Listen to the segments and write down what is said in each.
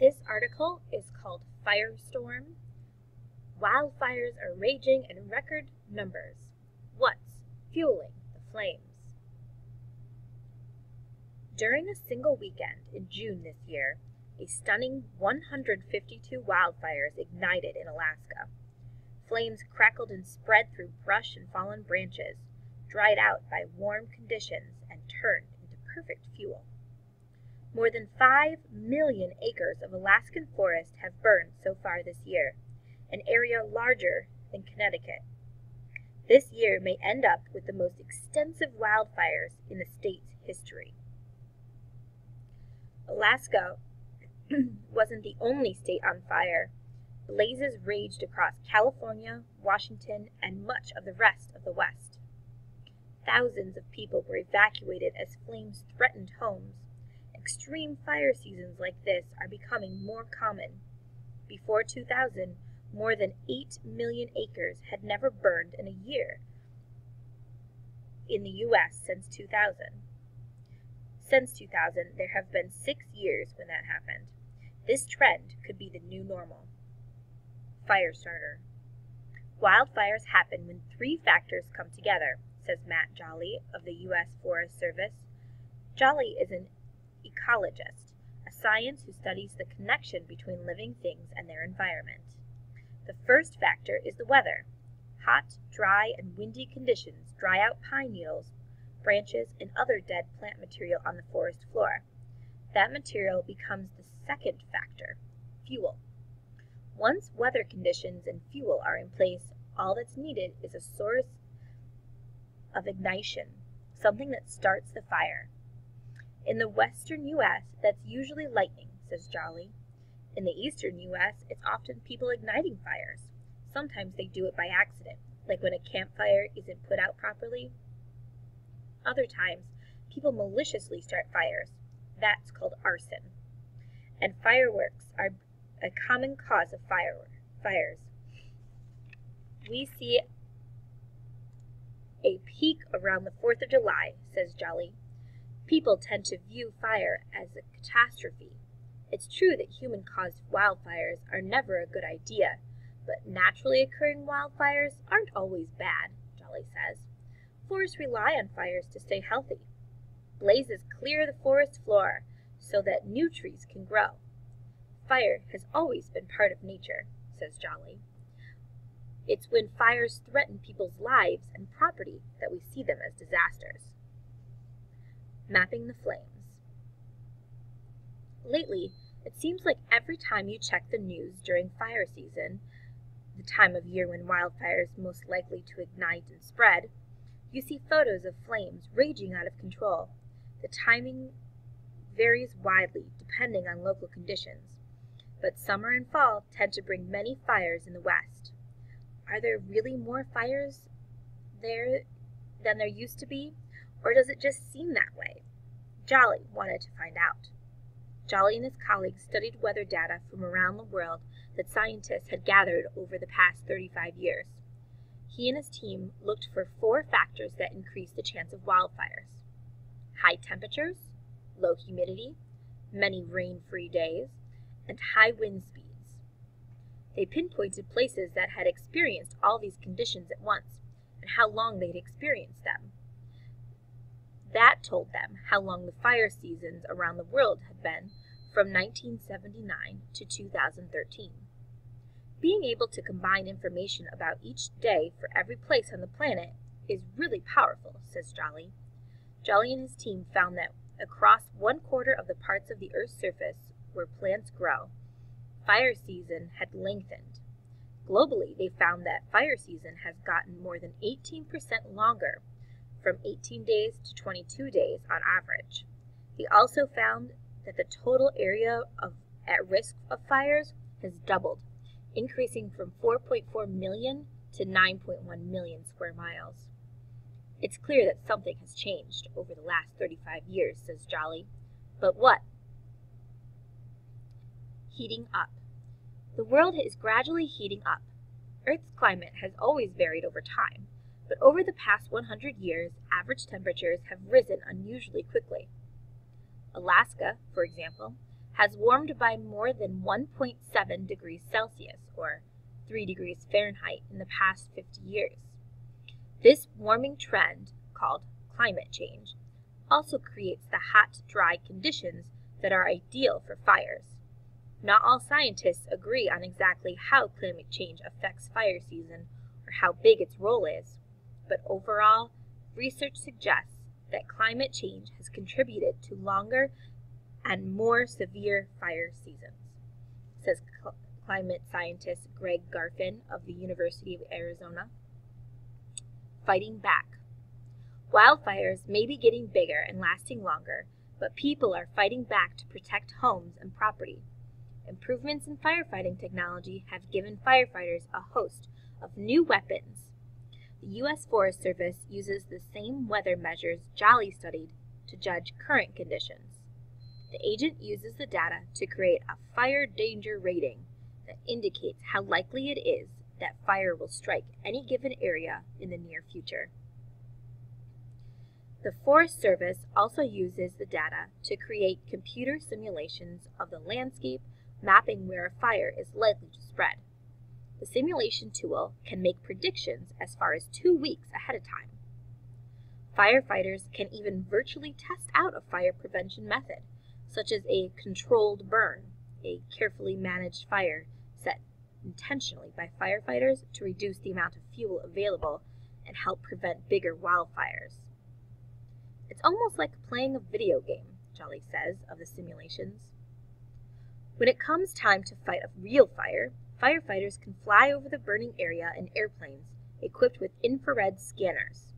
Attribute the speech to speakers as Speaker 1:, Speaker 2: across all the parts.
Speaker 1: This article is called Firestorm. Wildfires are raging in record numbers. What's fueling the flames? During a single weekend in June this year, a stunning 152 wildfires ignited in Alaska. Flames crackled and spread through brush and fallen branches, dried out by warm conditions, and turned into perfect fuel. More than 5 million acres of Alaskan forest have burned so far this year, an area larger than Connecticut. This year may end up with the most extensive wildfires in the state's history. Alaska wasn't the only state on fire. Blazes raged across California, Washington, and much of the rest of the West. Thousands of people were evacuated as flames threatened homes. Extreme fire seasons like this are becoming more common. Before 2000, more than 8 million acres had never burned in a year in the U.S. since 2000. Since 2000, there have been six years when that happened. This trend could be the new normal. Fire starter. Wildfires happen when three factors come together, says Matt Jolly of the U.S. Forest Service. Jolly is an ecologist, a science who studies the connection between living things and their environment. The first factor is the weather. Hot, dry, and windy conditions dry out pine needles, branches, and other dead plant material on the forest floor. That material becomes the second factor, fuel. Once weather conditions and fuel are in place, all that's needed is a source of ignition, something that starts the fire. In the western U.S., that's usually lightning, says Jolly. In the eastern U.S., it's often people igniting fires. Sometimes they do it by accident, like when a campfire isn't put out properly other times, people maliciously start fires. That's called arson. And fireworks are a common cause of fire, fires. We see a peak around the 4th of July, says Jolly. People tend to view fire as a catastrophe. It's true that human caused wildfires are never a good idea, but naturally occurring wildfires aren't always bad, Jolly says. Forests rely on fires to stay healthy. Blazes clear the forest floor so that new trees can grow. Fire has always been part of nature, says Jolly. It's when fires threaten people's lives and property that we see them as disasters. Mapping the flames. Lately, it seems like every time you check the news during fire season, the time of year when wildfires most likely to ignite and spread, you see photos of flames raging out of control. The timing varies widely depending on local conditions, but summer and fall tend to bring many fires in the West. Are there really more fires there than there used to be, or does it just seem that way? Jolly wanted to find out. Jolly and his colleagues studied weather data from around the world that scientists had gathered over the past 35 years he and his team looked for four factors that increase the chance of wildfires high temperatures, low humidity, many rain free days, and high wind speeds. They pinpointed places that had experienced all these conditions at once and how long they'd experienced them. That told them how long the fire seasons around the world had been from 1979 to 2013. Being able to combine information about each day for every place on the planet is really powerful, says Jolly. Jolly and his team found that across one quarter of the parts of the Earth's surface where plants grow, fire season had lengthened. Globally, they found that fire season has gotten more than 18% longer, from 18 days to 22 days on average. He also found that the total area of at risk of fires has doubled increasing from 4.4 million to 9.1 million square miles. It's clear that something has changed over the last 35 years, says Jolly. But what? Heating up. The world is gradually heating up. Earth's climate has always varied over time, but over the past 100 years, average temperatures have risen unusually quickly. Alaska, for example, has warmed by more than 1.7 degrees Celsius, or 3 degrees Fahrenheit, in the past 50 years. This warming trend, called climate change, also creates the hot, dry conditions that are ideal for fires. Not all scientists agree on exactly how climate change affects fire season or how big its role is, but overall, research suggests that climate change has contributed to longer and more severe fire seasons, says cl- climate scientist Greg Garfin of the University of Arizona. Fighting back. Wildfires may be getting bigger and lasting longer, but people are fighting back to protect homes and property. Improvements in firefighting technology have given firefighters a host of new weapons. The U.S. Forest Service uses the same weather measures Jolly studied to judge current conditions. The agent uses the data to create a fire danger rating that indicates how likely it is that fire will strike any given area in the near future. The Forest Service also uses the data to create computer simulations of the landscape mapping where a fire is likely to spread. The simulation tool can make predictions as far as two weeks ahead of time. Firefighters can even virtually test out a fire prevention method, such as a controlled burn, a carefully managed fire set intentionally by firefighters to reduce the amount of fuel available and help prevent bigger wildfires. It's almost like playing a video game, Jolly says of the simulations. When it comes time to fight a real fire, firefighters can fly over the burning area in airplanes equipped with infrared scanners.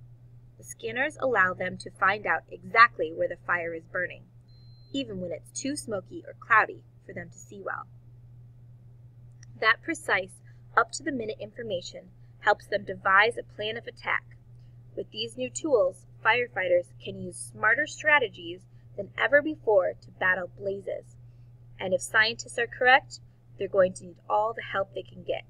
Speaker 1: The scanners allow them to find out exactly where the fire is burning, even when it's too smoky or cloudy for them to see well. That precise, up to the minute information helps them devise a plan of attack. With these new tools, firefighters can use smarter strategies than ever before to battle blazes and if scientists are correct, they're going to need all the help they can get.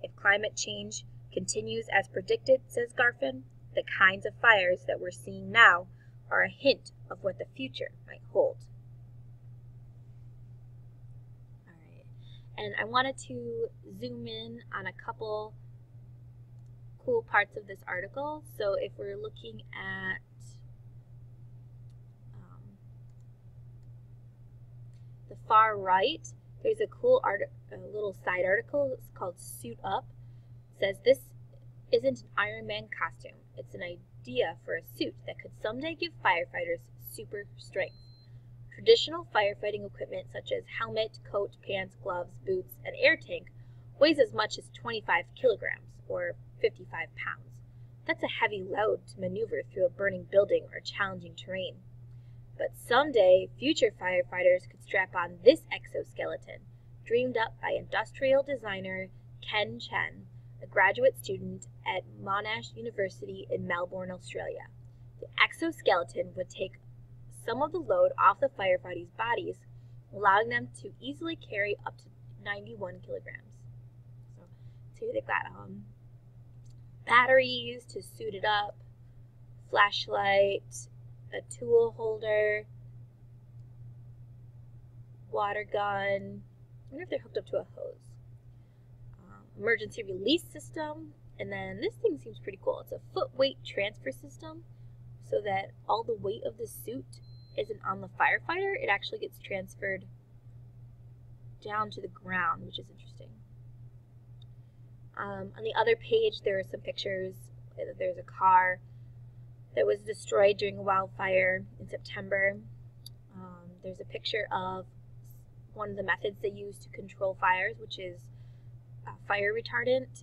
Speaker 1: If climate change continues as predicted, says Garfin, the kinds of fires that we're seeing now are a hint of what the future might hold. All right, and I wanted to zoom in on a couple cool parts of this article. So if we're looking at um, the far right, there's a cool art, a little side article. It's called Suit Up. It says this isn't an Iron Man costume. It's an idea for a suit that could someday give firefighters super strength. Traditional firefighting equipment such as helmet, coat, pants, gloves, boots, and air tank weighs as much as 25 kilograms or 55 pounds. That's a heavy load to maneuver through a burning building or challenging terrain. But someday, future firefighters could strap on this exoskeleton, dreamed up by industrial designer Ken Chen, a graduate student at Monash University in Melbourne, Australia. The exoskeleton would take some of the load off the firefighters' bodies, allowing them to easily carry up to 91 kilograms. So, so they've got um, batteries to suit it up, flashlight, a tool holder, water gun. I wonder if they're hooked up to a hose. Um, emergency release system. And then this thing seems pretty cool. It's a foot weight transfer system so that all the weight of the suit isn't on the firefighter. It actually gets transferred down to the ground, which is interesting. Um, on the other page, there are some pictures. There's a car that was destroyed during a wildfire in September. Um, there's a picture of one of the methods they use to control fires, which is fire retardant.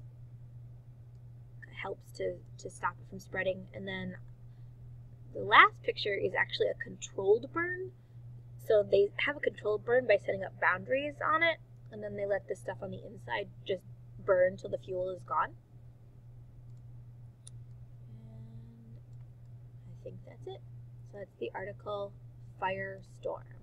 Speaker 1: It helps to, to stop it from spreading. And then the last picture is actually a controlled burn. So they have a controlled burn by setting up boundaries on it, and then they let the stuff on the inside just burn till the fuel is gone. Think that's it. So that's the article Firestorm.